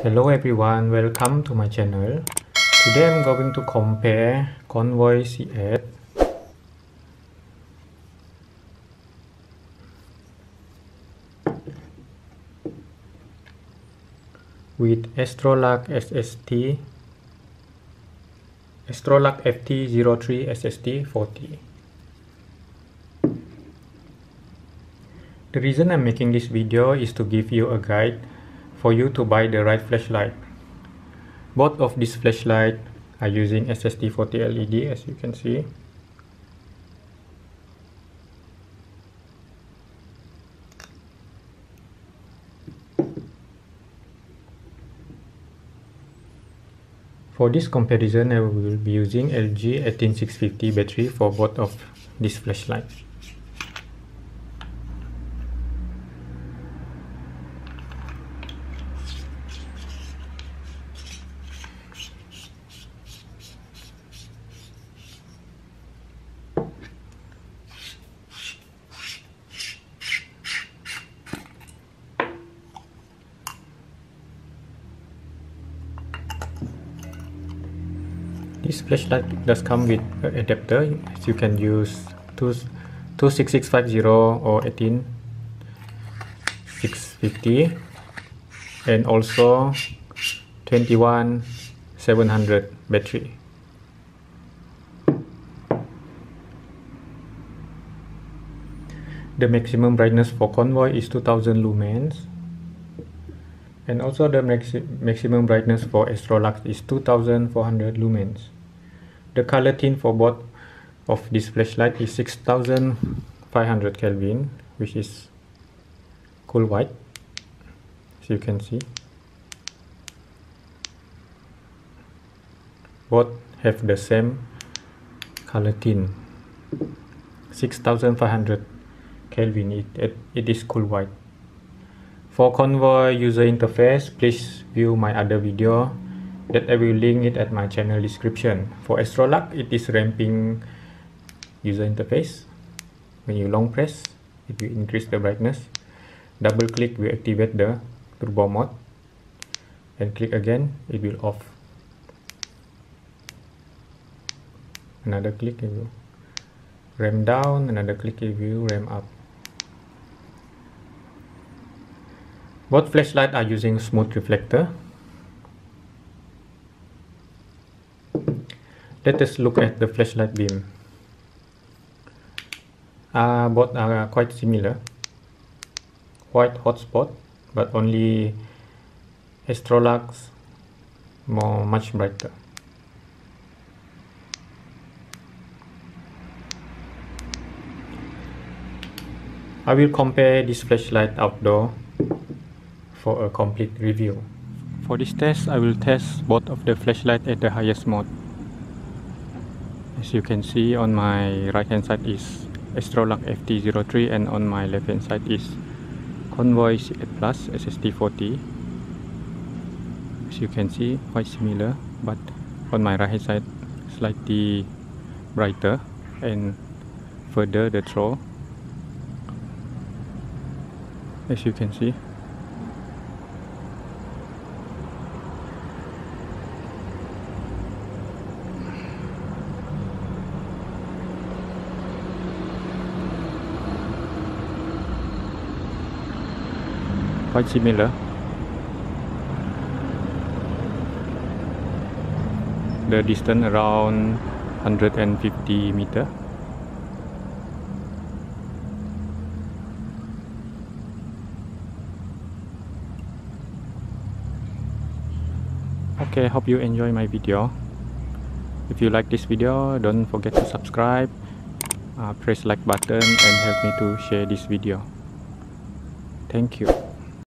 Hello everyone, welcome to my channel. Today I'm going to compare Convoy C8 with Astrolux SST Astrolux FT03 SST 40. The reason I'm making this video is to give you a guide for you to buy the right flashlight. Both of these flashlight are using SST40 LED as you can see. For this comparison, I will be using LG 18650 battery for both of these flashlights. This flashlight does come with an adapter, you can use 26650 or 18650 and also 21700 battery. The maximum brightness for Convoy is 2000 lumens and also the maxi maximum brightness for Astrolux is 2400 lumens. The color tint for both of this flashlight is 6500 Kelvin which is cool white as you can see. Both have the same color tint 6500 Kelvin it, it, it is cool white. For Convoy user interface please view my other video that I will link it at my channel description. For Astrolux, it is ramping user interface. When you long press, it will increase the brightness. Double click will activate the turbo mode. And click again, it will off. Another click, it will ramp down. Another click, it will ramp up. Both flashlights are using smooth reflector. Let us look at the flashlight beam. Uh, both are quite similar. White hotspot, but only Astrolux's more much brighter. I will compare this flashlight outdoor for a complete review. For this test, I will test both of the flashlight at the highest mode. As you can see on my right hand side is Astrolux FT03 and on my left hand side is Convoy C8 Plus SST40 as you can see quite similar but on my right hand side slightly brighter and further the throw. As you can see quite similar. The distance around 150 meter. Okay hope you enjoy my video. If you like this video don't forget to subscribe uh, press like button and help me to share this video. Thank you